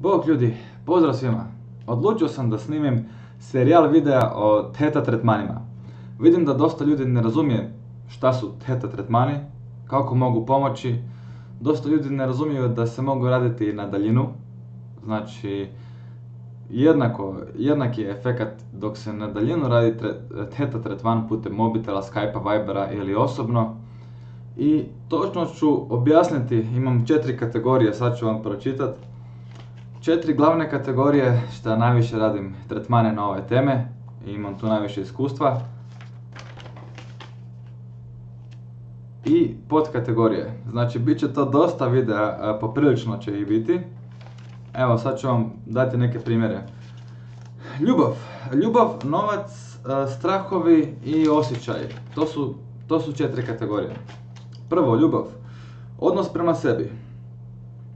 Bog ljudi, pozdrav svima. Odlučio sam da snimim serijal videa o teta tretmanima. Vidim da dosta ljudi ne razumije šta su teta tretmani, kako mogu pomoći. Dosta ljudi ne razumiju da se mogu raditi na daljinu. Znači, jednako, jednaki je efekat dok se na daljinu radi teta tretman putem mobitela, Skype-a, Vibera ili osobno. I točno ću objasniti, imam četiri kategorije, sad ću vam pročitati četiri glavne kategorije što najviše radim tretmane na ove teme i imam tu najviše iskustva. I podkategorije. Znači, bit će to dosta videa, poprilično će ih biti. Evo, sad ću vam dati neke primjere. Ljubav. Ljubav, novac, strahovi i osjećaj. To su, to su četiri kategorije. Prvo, ljubav. Odnos prema sebi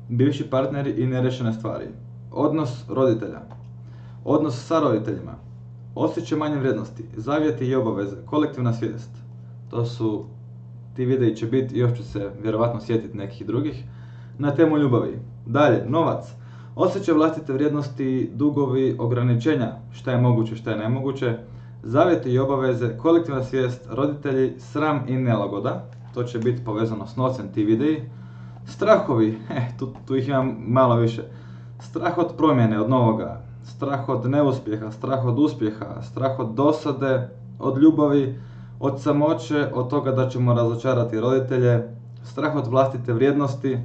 bivši partneri i nerešene stvari, odnos roditelja, odnos sa roditeljima, osjećaj manje vrijednosti, zavjeti i obaveze, kolektivna svijest. To su, ti videi će biti, još ću se vjerovatno sjetiti nekih drugih, na temu ljubavi. Dalje, novac, osjećaj vlastite vrijednosti, dugovi, ograničenja, šta je moguće, šta je nemoguće, zavjeti i obaveze, kolektivna svijest, roditelji, sram i nelagoda, to će biti povezano s nocem ti videi, Strahovi, eh, tu, tu ih imam malo više. Strah od promjene, od novoga. Strah od neuspjeha, strah od uspjeha, strah od dosade, od ljubavi, od samoće, od toga da ćemo razočarati roditelje, strah od vlastite vrijednosti,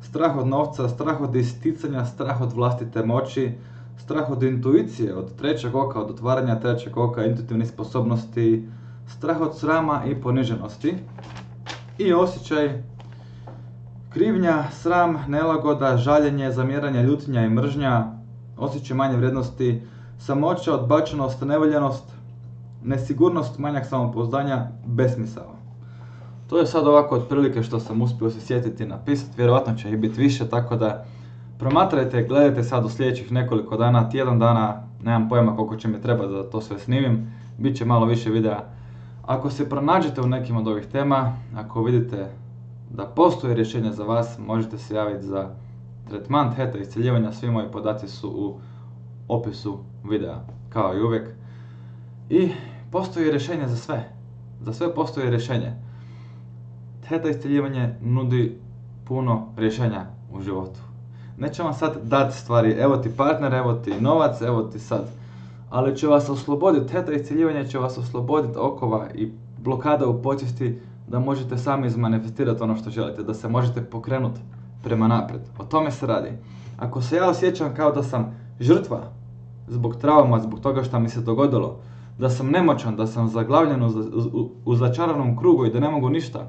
strah od novca, strah od isticanja, strah od vlastite moći, strah od intuicije, od trećeg oka, od otvaranja trećeg oka, intuitivnih sposobnosti, strah od srama i poniženosti i osjećaj Krivnja, sram, nelagoda, žaljenje, zamjeranje, ljutinja i mržnja, osjećaj manje vrijednosti, samoća, odbačenost, nevoljenost, nesigurnost, manjak samopouzdanja, besmisao. To je sad ovako otprilike što sam uspio se sjetiti i napisati, vjerojatno će ih biti više, tako da promatrajte, gledajte sad u sljedećih nekoliko dana, tjedan dana, nemam pojma koliko će mi trebati da to sve snimim, bit će malo više videa. Ako se pronađete u nekim od ovih tema, ako vidite da postoje rješenja za vas, možete se javiti za tretman heta isceljivanja, svi moji podaci su u opisu videa, kao i uvijek. I postoji rješenje za sve. Za sve postoji rješenje. Heta isceljivanje nudi puno rješenja u životu. Neće vam sad dati stvari, evo ti partner, evo ti novac, evo ti sad. Ali će vas osloboditi, heta isceljivanje će vas osloboditi okova i blokada u počesti da možete sami izmanifestirati ono što želite, da se možete pokrenuti prema naprijed. O tome se radi. Ako se ja osjećam kao da sam žrtva zbog trauma, zbog toga što mi se dogodilo, da sam nemoćan, da sam zaglavljen u, začaranom krugu i da ne mogu ništa,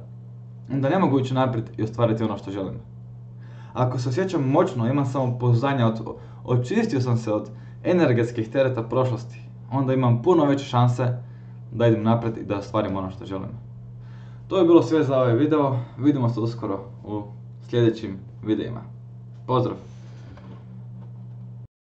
onda ne mogu ići naprijed i ostvariti ono što želim. Ako se osjećam moćno, imam samo poznanja, od, očistio sam se od energetskih tereta prošlosti, onda imam puno veće šanse da idem naprijed i da ostvarim ono što želim. To je bilo sve za ovaj video, vidimo se uskoro u sljedećim videima. Pozdrav!